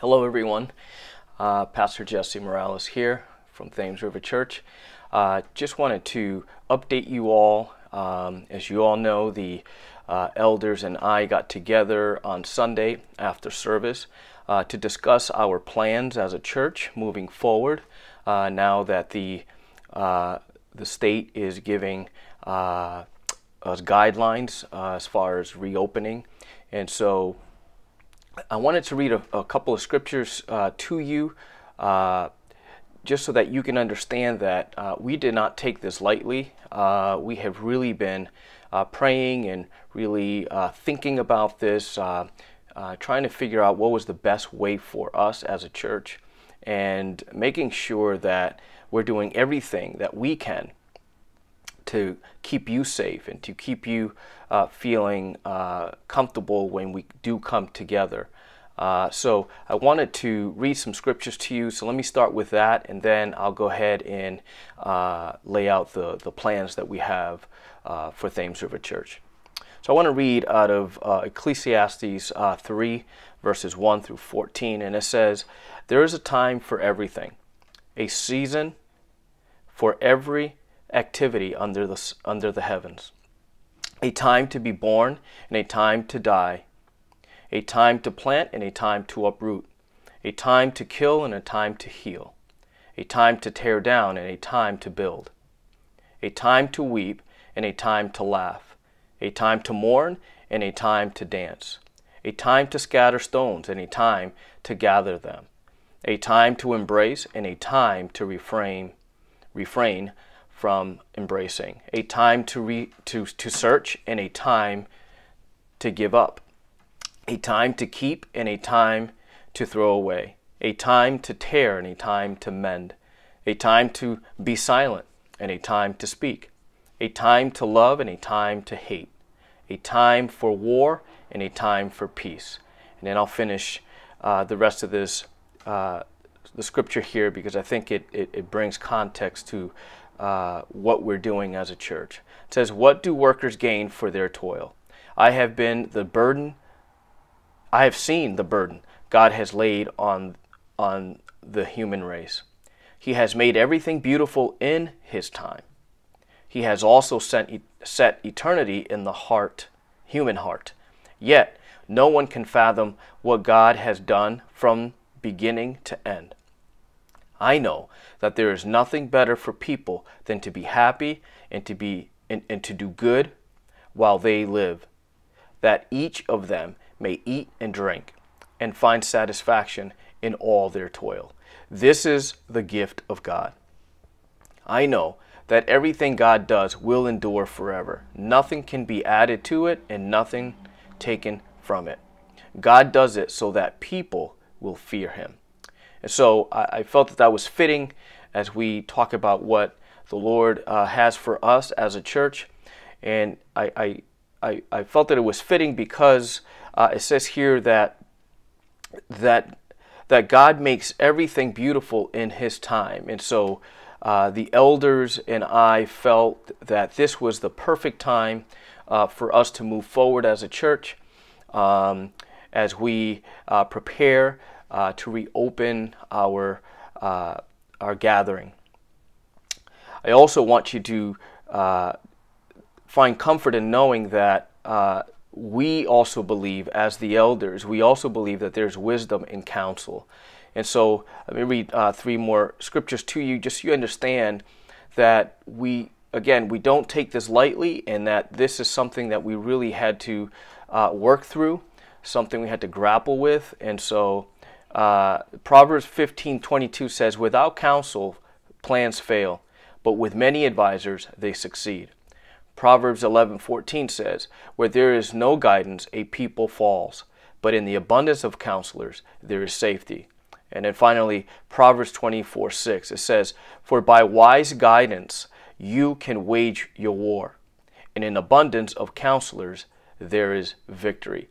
Hello, everyone. Uh, Pastor Jesse Morales here from Thames River Church. Uh, just wanted to update you all. Um, as you all know, the uh, elders and I got together on Sunday after service uh, to discuss our plans as a church moving forward. Uh, now that the uh, the state is giving us guidelines as far as reopening, and so I wanted to read a, a couple of scriptures uh, to you uh, just so that you can understand that uh, we did not take this lightly. Uh, we have really been uh, praying and really uh, thinking about this, trying to figure out what was the best way for us as a church and making sure that we're doing everything that we can to keep you safe and to keep you uh, feeling uh, comfortable when we do come together. Uh, so I wanted to read some scriptures to you. So let me start with that, and then I'll go ahead and uh, lay out the, the plans that we have uh, for Thames River Church. So I want to read out of uh, Ecclesiastes 3, verses 1 through 14, and it says, There is a time for everything, a season for every activity under the, under the heavens, a time to be born and a time to die, a time to plant and a time to uproot, a time to kill and a time to heal, a time to tear down and a time to build, a time to weep and a time to laugh, a time to mourn and a time to dance, a time to scatter stones and a time to gather them, a time to embrace and a time to refrain, refrain from embracing, a time to, re, to, to search and a time to give up, a time to keep and a time to throw away, a time to tear and a time to mend, a time to be silent and a time to speak, a time to love and a time to hate, a time for war and a time for peace. And then I'll finish uh, the rest of this, uh, the scripture here, because I think it, it, it brings context to uh, what we're doing as a church. It says, What do workers gain for their toil? I have been the burden, I have seen the burden God has laid on, on the human race. He has made everything beautiful in His time. He has also sent, set eternity in the heart, human heart. Yet, no one can fathom what God has done from beginning to end. I know that there is nothing better for people than to be happy and to be and, and to do good while they live, that each of them may eat and drink and find satisfaction in all their toil. This is the gift of God. I know that everything God does will endure forever. Nothing can be added to it and nothing taken from it. God does it so that people will fear him. And so I, I felt that that was fitting as we talk about what the Lord uh, has for us as a church. And I, I, I, felt that it was fitting because uh, it says here that that that God makes everything beautiful in His time. And so uh, the elders and I felt that this was the perfect time uh, for us to move forward as a church um, as we uh, prepare uh, to reopen our, uh, our gathering. I also want you to uh, find comfort in knowing that uh, we also believe, as the elders, we also believe that there's wisdom in counsel. And so let me read uh, three more scriptures to you, just so you understand that we, again, we don't take this lightly and that this is something that we really had to uh, work through, something we had to grapple with. And so uh, Proverbs 15:22 says, "Without counsel, plans fail, but with many advisors, they succeed." Proverbs 11:14 says, "Where there is no guidance, a people falls, but in the abundance of counselors, there is safety." And then finally, Proverbs 24:6 it says, "For by wise guidance you can wage your war, and in abundance of counselors there is victory."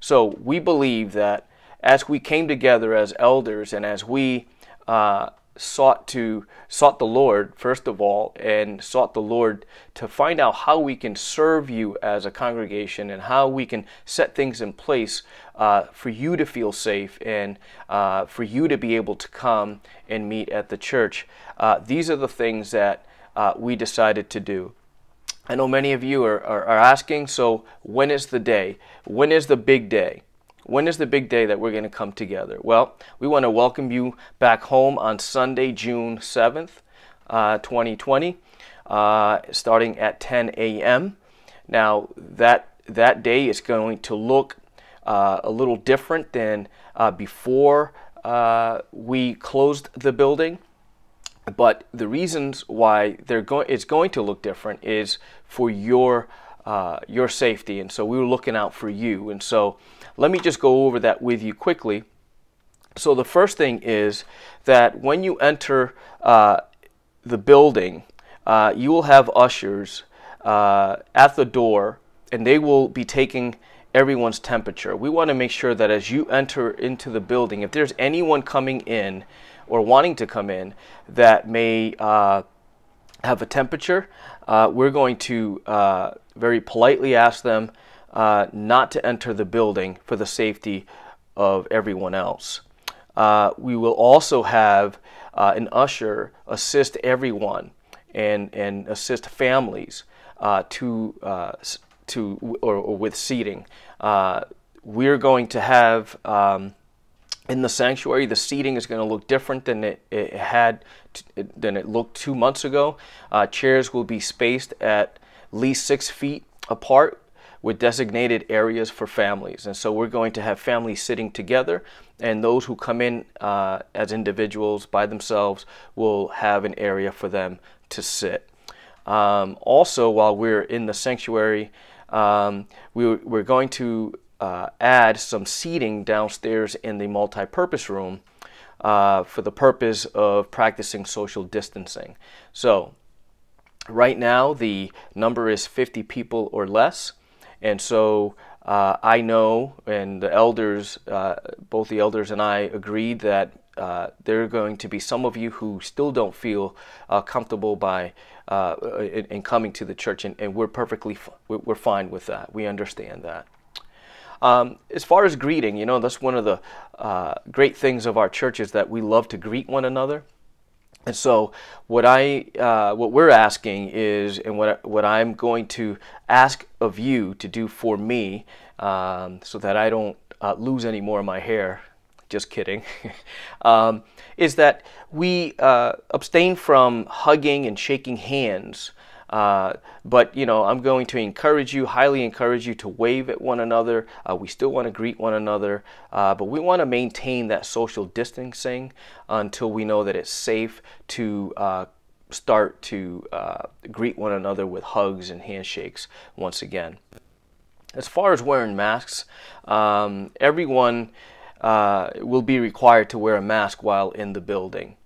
So we believe that as we came together as elders and as we uh, sought to sought the Lord first of all, and sought the Lord to find out how we can serve you as a congregation and how we can set things in place uh, for you to feel safe and uh, for you to be able to come and meet at the church. Uh, these are the things that uh, we decided to do. I know many of you are, are, are asking, so when is the day? When is the big day? When is the big day that we're going to come together? Well, we want to welcome you back home on Sunday, June 7th, uh, 2020, uh, starting at 10 a.m. Now, that, that day is going to look uh, a little different than uh, before uh, we closed the building. But the reasons why they're going, it's going to look different is for your uh, your safety, and so we were looking out for you. And so, let me just go over that with you quickly. So the first thing is that when you enter uh, the building, uh, you will have ushers uh, at the door, and they will be taking everyone's temperature. We want to make sure that as you enter into the building, if there's anyone coming in or wanting to come in that may uh, have a temperature, uh, we're going to uh, very politely ask them uh, not to enter the building for the safety of everyone else. Uh, we will also have uh, an usher assist everyone and, and assist families to, to or, or, with seating. we're going to have um, in the sanctuary, the seating is going to look different than it, it had t- than it looked two months ago. Uh, chairs will be spaced at least six feet apart with designated areas for families. And so we're going to have families sitting together, and those who come in uh, as individuals by themselves will have an area for them to sit. Um, also, while we're in the sanctuary, um, we, we're going to uh, add some seating downstairs in the multi-purpose room uh, for the purpose of practicing social distancing. So right now the number is 50 people or less and so uh, I know and the elders, uh, both the elders and I agreed that uh, there are going to be some of you who still don't feel uh, comfortable by uh, in, in, coming to the church, and, and we're perfectly we're fine with that. We understand that. Um, as far as greeting, you know, that's one of the uh, great things of our church is that we love to greet one another. And so, what I, uh, what we're asking is, and what what I'm going to ask of you to do for me, um, so that I don't uh, lose any more of my hair. Just kidding. um, is that we uh, abstain from hugging and shaking hands uh, but you know, I'm going to encourage you, highly encourage you to wave at one another. Uh, we still want to greet one another, uh, but we want to maintain that social distancing until we know that it's safe to uh, start to uh, greet one another with hugs and handshakes once again. As far as wearing masks, um, everyone will be required to wear a mask while in the building.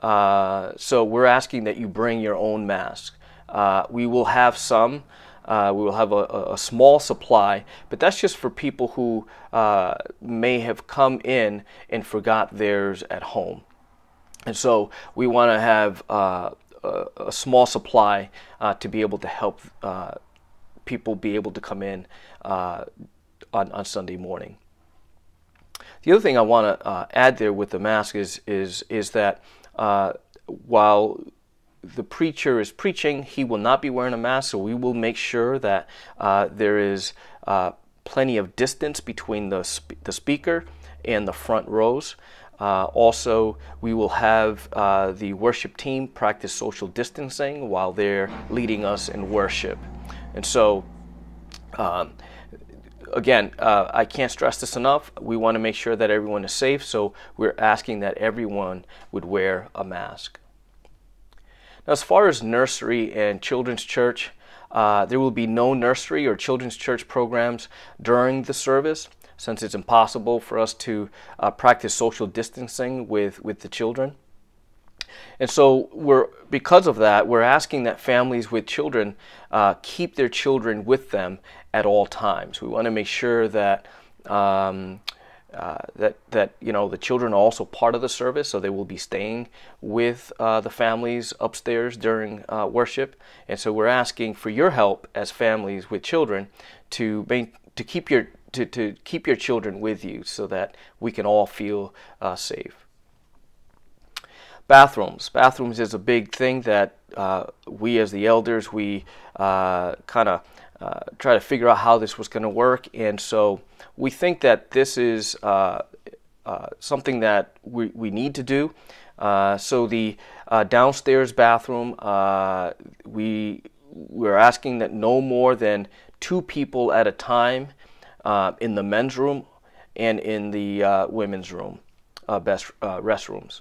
so we're asking that you bring your own mask. Uh, we will have some. Uh, we will have a, a, small supply, but that's just for people who uh, may have come in and forgot theirs at home. And so we want to have uh, a, a, small supply uh, to be able to help uh, people be able to come in on, on Sunday morning. The other thing I want to add there with the mask is is is that while the preacher is preaching, he will not be wearing a mask, so we will make sure that uh, there is uh, plenty of distance between the, sp the speaker and the front rows. Uh, also, we will have uh, the worship team practice social distancing while they're leading us in worship. And so, um, again, uh, I can't stress this enough. We want to make sure that everyone is safe, so we're asking that everyone would wear a mask. Now, as far as nursery and children's church, uh, there will be no nursery or children's church programs during the service since it's impossible for us to uh, practice social distancing with, with the children. And so we're because of that, we're asking that families with children uh, keep their children with them at all times. We want to make sure that um, uh, that that you know the children are also part of the service, so they will be staying with uh, the families upstairs during uh, worship, and so we're asking for your help as families with children to to keep your to, to keep your children with you so that we can all feel uh, safe. Bathrooms. Bathrooms is a big thing that uh, we as the elders we kind of try to figure out how this was going to work, and so we think that this is uh, uh, something that we, we need to do. Uh, so the uh, downstairs bathroom, uh, we we're asking that no more than two people at a time uh, in the men's room and in the women's room, best restrooms.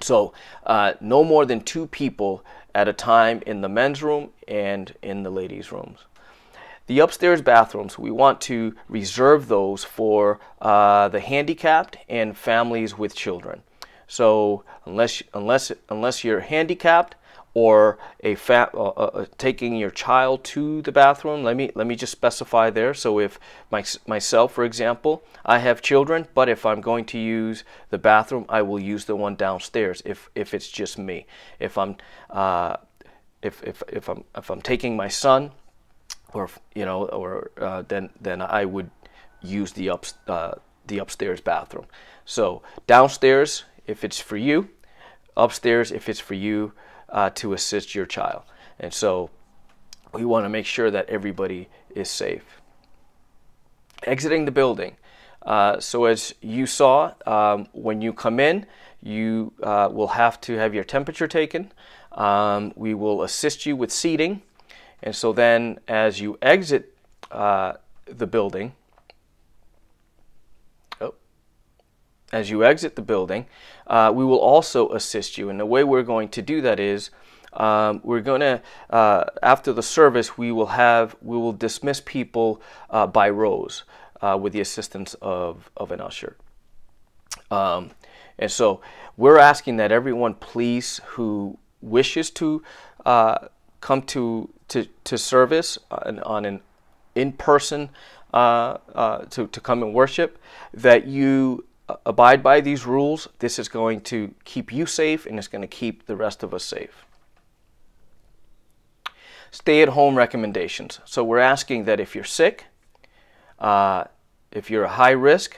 So no more than two people at a time in the men's room and in the ladies' rooms. The upstairs bathrooms, we want to reserve those for uh, the handicapped and families with children. So unless unless unless you're handicapped or a fa- uh, uh, uh, taking your child to the bathroom, let me let me just specify there. So if my, myself, for example, I have children, but if I'm going to use the bathroom, I will use the one downstairs. If if it's just me, if I'm uh, if, if, if I'm if I'm taking my son or you know, or uh, then then I would use the up uh, the upstairs bathroom. So downstairs if it's for you, upstairs if it's for you uh, to assist your child. And so we want to make sure that everybody is safe. Exiting the building. Uh, so as you saw, um, when you come in, you uh, will have to have your temperature taken. Um, we will assist you with seating. And so then as you exit uh, the building, oh, as you exit the building, uh, we will also assist you. And the way we're going to do that is um, we're going to, uh, after the service, we will have, we will dismiss people uh, by rows uh, with the assistance of, of an usher. Um, and so we're asking that everyone please who wishes to uh, come to to, to service on, on an in-person uh, uh, to, to come and worship, that you abide by these rules. This is going to keep you safe and it's going to keep the rest of us safe. Stay at home recommendations. So we're asking that if you're sick, uh, if you're a high risk,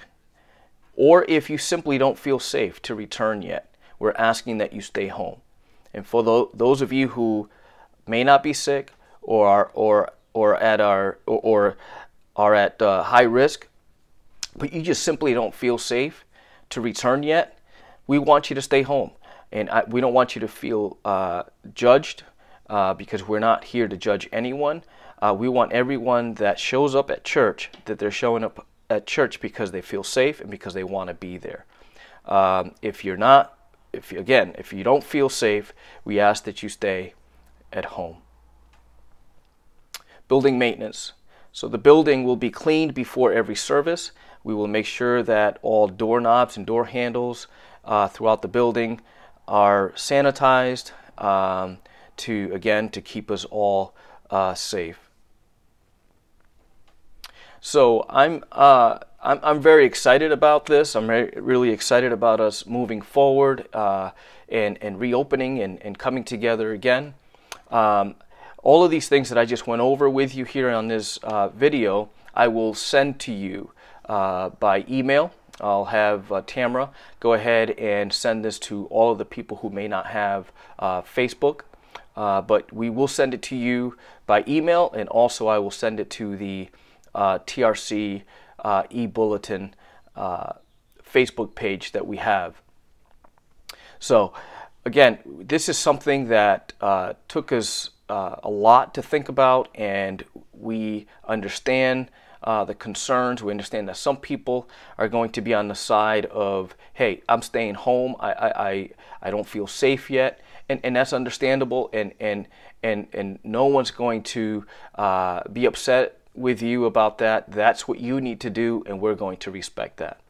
or if you simply don't feel safe to return yet, we're asking that you stay home. And for those of you who may not be sick or are, or or at our or, or are at uh, high risk, but you just simply don't feel safe to return yet, we want you to stay home, and I, we don't want you to feel uh, judged uh, because we're not here to judge anyone. Uh, we want everyone that shows up at church that they're showing up at church because they feel safe and because they want to be there. Um, if you're not, if you, again, if you don't feel safe, we ask that you stay at home. Building maintenance. So the building will be cleaned before every service. We will make sure that all doorknobs and door handles uh, throughout the building are sanitized um, to, again, to keep us all uh, safe. So I'm, uh, I'm, I'm very excited about this. I'm re really excited about us moving forward uh, and, and reopening and, and coming together again. Um, all of these things that I just went over with you here on this uh, video, I will send to you uh, by email. I'll have uh, Tamara go ahead and send this to all of the people who may not have uh, Facebook. Uh, but we will send it to you by email, and also I will send it to the uh, TRC e-bulletin Facebook page that we have. So again, this is something that took us uh, a lot to think about, and we understand uh, the concerns. We understand that some people are going to be on the side of, hey, I'm staying home. I, I, I, I don't feel safe yet. And, and that's understandable, and, and, and, and no one's going to uh, be upset with you about that. That's what you need to do, and we're going to respect that.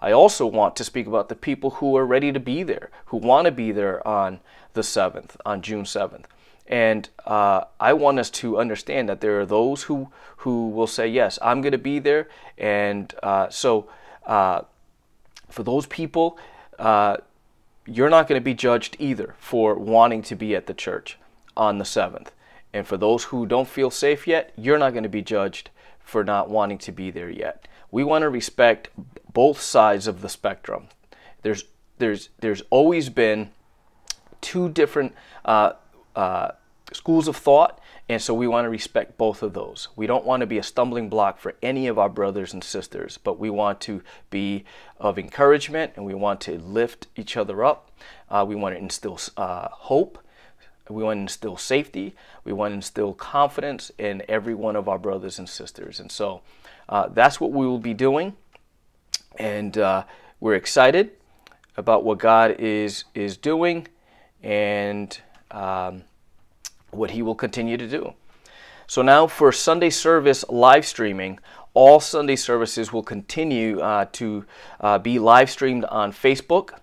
I also want to speak about the people who are ready to be there, who want to be there on the 7th, on June 7th. And uh, I want us to understand that there are those who, who will say, yes, I'm going to be there. And uh, so uh, for those people, uh, you're not going to be judged either for wanting to be at the church on the 7th. And for those who don't feel safe yet, you're not going to be judged for not wanting to be there yet. We want to respect both sides of the spectrum. There's there's there's always been two different uh, uh, schools of thought, and so we want to respect both of those. We don't want to be a stumbling block for any of our brothers and sisters, but we want to be of encouragement and we want to lift each other up. Uh, we want to instill uh, hope. We want to instill safety. We want to instill confidence in every one of our brothers and sisters. And so uh, that's what we will be doing. And uh, we're excited about what God is, is doing. And um, what he will continue to do. So now for Sunday service live streaming, all Sunday services will continue uh, to uh, be live streamed on Facebook.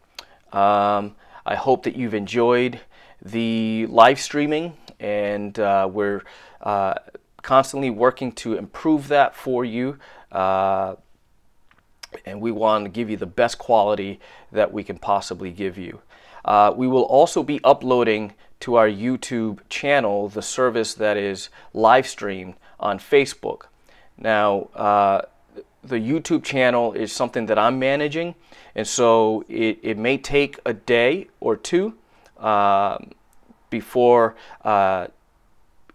Um, I hope that you've enjoyed the live streaming, and uh, we're uh, constantly working to improve that for you. Uh, and we want to give you the best quality that we can possibly give you. Uh, we will also be uploading to our YouTube channel the service that is live streamed on Facebook. Now, uh, the YouTube channel is something that I'm managing, and so it, it may take a day or two uh, before uh,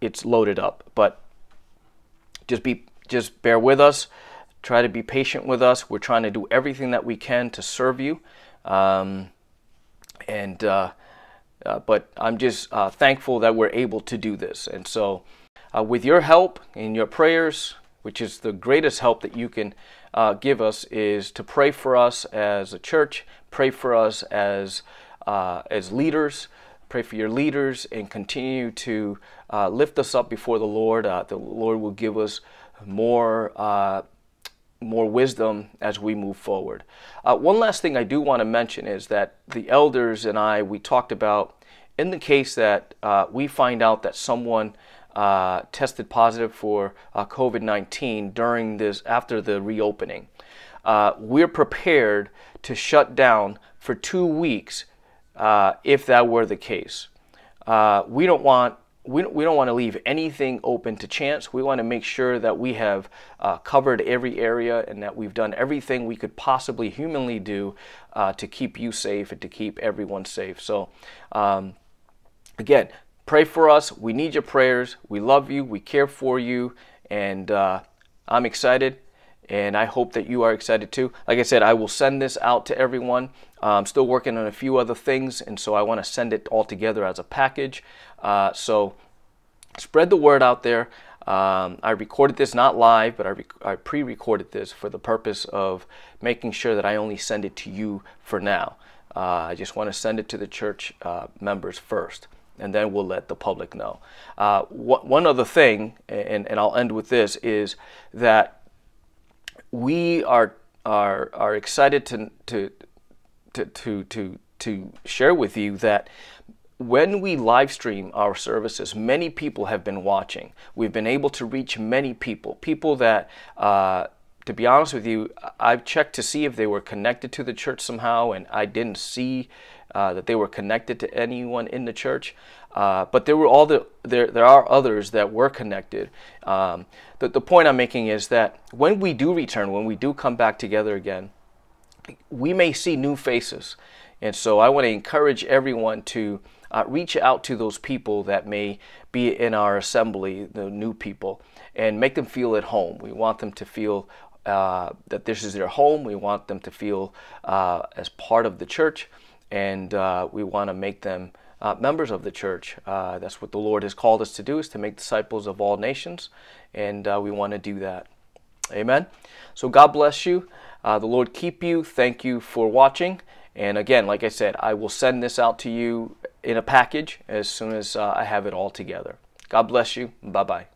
it's loaded up. But just be just bear with us. Try to be patient with us. We're trying to do everything that we can to serve you. Um, and uh, uh, but I'm just uh, thankful that we're able to do this. And so, uh, with your help and your prayers, which is the greatest help that you can uh, give us, is to pray for us as a church, pray for us as uh, as leaders, pray for your leaders, and continue to lift us up before the Lord. the Lord will give us more more wisdom as we move forward. Uh, one last thing I do want to mention is that the elders and I, we talked about in the case that uh, we find out that someone uh, tested positive for uh, COVID-19 during this, after the reopening, uh, we're prepared to shut down for two weeks uh, if that were the case. we don't want we we don't want to leave anything open to chance. We want to make sure that we have uh, covered every area and that we've done everything we could possibly humanly do uh, to keep you safe and to keep everyone safe. So, um, again, pray for us. We need your prayers. We love you. We care for you. And uh, I'm excited. And I hope that you are excited too. Like I said, I will send this out to everyone. I'm still working on a few other things, and so I want to send it all together as a package. Uh, so spread the word out there. Um, I recorded this not live, but I, rec- I pre recorded this for the purpose of making sure that I only send it to you for now. Uh, I just want to send it to the church uh, members first, and then we'll let the public know. Uh, wh- one other thing, and, and I'll end with this, is that we are, are, are excited to, to, to, to, to, to share with you that when we live stream our services, many people have been watching. We've been able to reach many people, people that, uh, to be honest with you, I've checked to see if they were connected to the church somehow, and I didn't see uh, that they were connected to anyone in the church. Uh, but there were all the there there are others that were connected. Um, the the point I'm making is that when we do return, when we do come back together again, we may see new faces, and so I want to encourage everyone to uh, reach out to those people that may be in our assembly, the new people, and make them feel at home. We want them to feel uh, that this is their home. We want them to feel uh, as part of the church, and uh, we want to make them uh, members of the church. Uh, that's what the Lord has called us to do: is to make disciples of all nations, and we want to do that. Amen. So God bless you. the Lord keep you. Thank you for watching. And again, like I said, I will send this out to you in a package as soon as uh, I have it all together. God bless you. Bye bye.